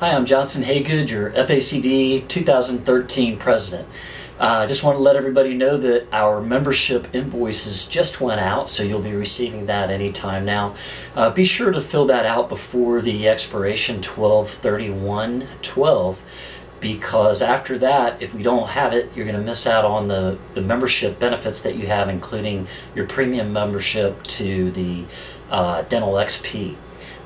Hi, I'm Johnson Haygood, your FACD 2013 president. Uh, I uh, just want to let everybody know that our membership invoices just went out, so you'll be receiving that anytime now. Uh, be sure to fill that out before the expiration 1231 12 because after that, if we don't have it, you're going to miss out on the, the membership benefits that you have, including your premium membership to the uh, Dental XP.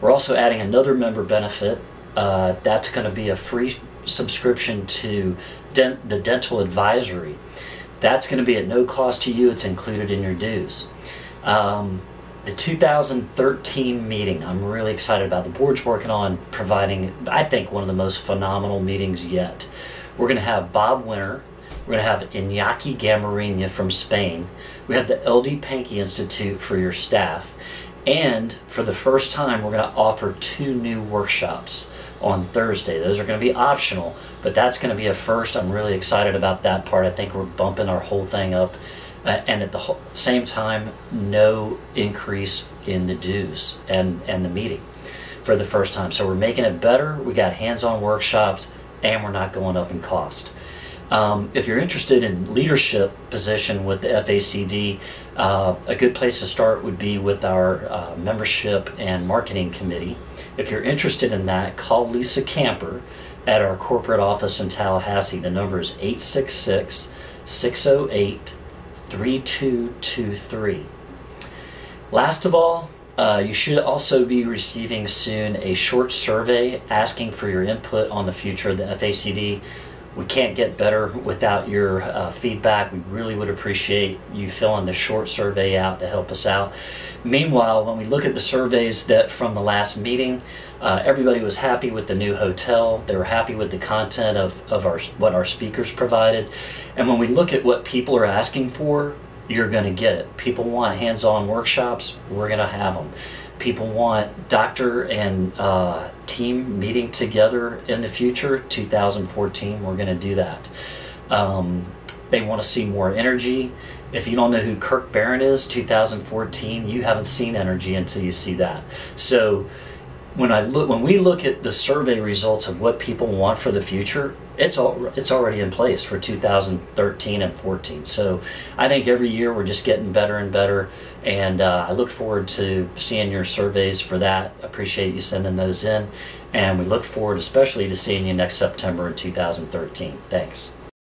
We're also adding another member benefit uh, that's going to be a free subscription to dent- the dental advisory. That's going to be at no cost to you. It's included in your dues. Um, the 2013 meeting, I'm really excited about. The board's working on providing, I think, one of the most phenomenal meetings yet. We're going to have Bob Winter. We're going to have Iñaki Gamborena from Spain. We have the LD Pankey Institute for your staff. And for the first time, we're going to offer two new workshops on Thursday. Those are going to be optional, but that's going to be a first. I'm really excited about that part. I think we're bumping our whole thing up. Uh, and at the same time, no increase in the dues and, and the meeting for the first time. So we're making it better. We got hands on workshops, and we're not going up in cost. Um, if you're interested in leadership position with the FACD, uh, a good place to start would be with our uh, membership and marketing committee. If you're interested in that, call Lisa Camper at our corporate office in Tallahassee. The number is 866 608 3223. Last of all, uh, you should also be receiving soon a short survey asking for your input on the future of the FACD we can't get better without your uh, feedback. We really would appreciate you filling the short survey out to help us out. Meanwhile, when we look at the surveys that from the last meeting, uh, everybody was happy with the new hotel. They were happy with the content of, of our what our speakers provided. And when we look at what people are asking for, you're going to get it. People want hands-on workshops. We're going to have them. People want doctor and uh, team meeting together in the future, 2014, we're going to do that. Um, they want to see more energy. If you don't know who Kirk Behrendt is, 2014, you haven't seen energy until you see that. So when I look, when we look at the survey results of what people want for the future, it's all it's already in place for 2013 and 14. So I think every year we're just getting better and better, and uh, I look forward to seeing your surveys for that. Appreciate you sending those in, and we look forward especially to seeing you next September in 2013. Thanks.